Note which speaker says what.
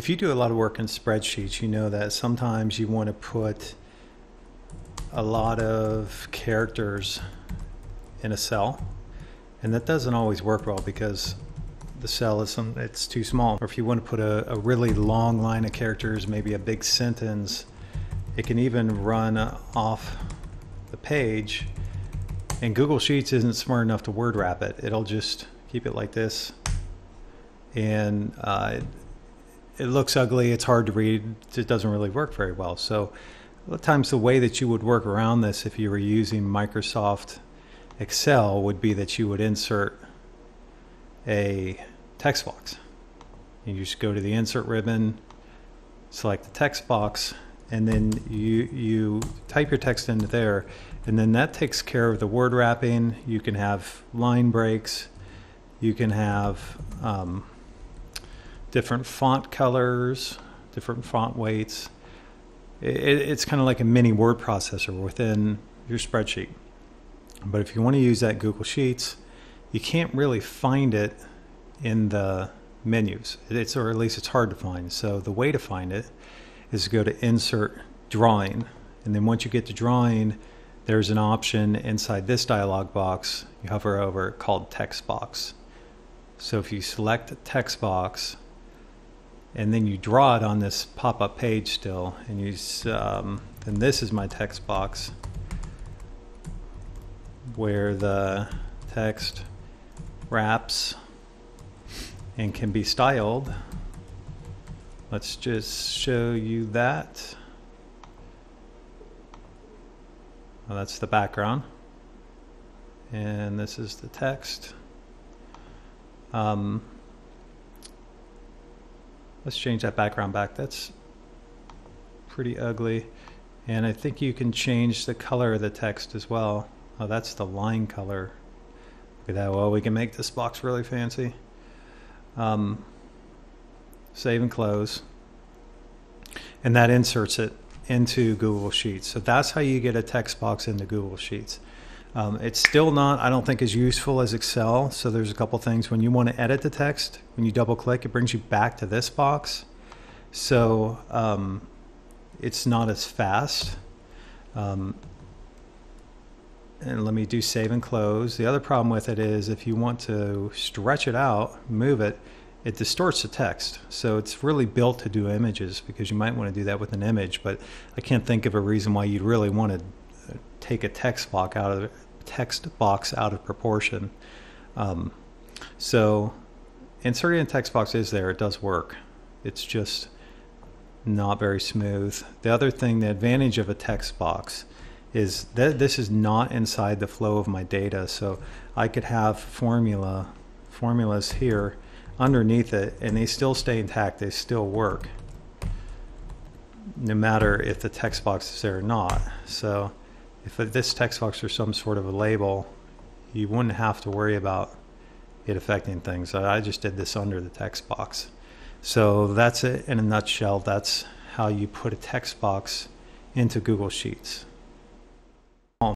Speaker 1: if you do a lot of work in spreadsheets, you know that sometimes you want to put a lot of characters in a cell, and that doesn't always work well because the cell is some it's too small. Or if you want to put a, a really long line of characters, maybe a big sentence, it can even run off the page. And Google Sheets isn't smart enough to word wrap it. It'll just keep it like this, and uh, it, looks ugly. It's hard to read. It doesn't really work very well. So, a lot of times the way that you would work around this if you were using Microsoft Excel would be that you would insert a text box. You just go to the insert ribbon, select the text box, and then you you type your text into there, and then that takes care of the word wrapping. You can have line breaks, you can have um, different font colors, different font weights. It, it's kind of like a mini word processor within your spreadsheet. But if you want to use that Google Sheets, you can't really find it in the menus. It's or at least it's hard to find. So the way to find it is to go to Insert Drawing, and then once you get to Drawing, there's an option inside this dialog box. You hover over called Text Box. So if you select Text Box, and then you draw it on this pop-up page still, and you um, and this is my text box where the text wraps and can be styled. Let's just show you that. Well, that's the background. And this is the text. Um, let's change that background back. That's pretty ugly. And I think you can change the color of the text as well. Oh, that's the line color. Look at that. Well, we can make this box really fancy. Um, save and close. And that inserts it into Google Sheets. So that's how you get a text box into Google Sheets. Um, it's still not, I don't think, as useful as Excel. So there's a couple things. When you want to edit the text, when you double click, it brings you back to this box. So um, it's not as fast. Um, and let me do save and close. The other problem with it is if you want to stretch it out, move it, it distorts the text. So it's really built to do images because you might want to do that with an image, but I can't think of a reason why you'd really want to take a text box out of text box out of proportion. Um, so inserting a text box is there; it does work. It's just not very smooth. The other thing, the advantage of a text box is that this is not inside the flow of my data. So I could have formula formulas here underneath it and they still stay intact. They still work no matter if the text box is there or not. So if this text box was some sort of a label, you wouldn't have to worry about it affecting things. I just did this under the text box. So that's it in a nutshell. That's how you put a text box into Google Sheets.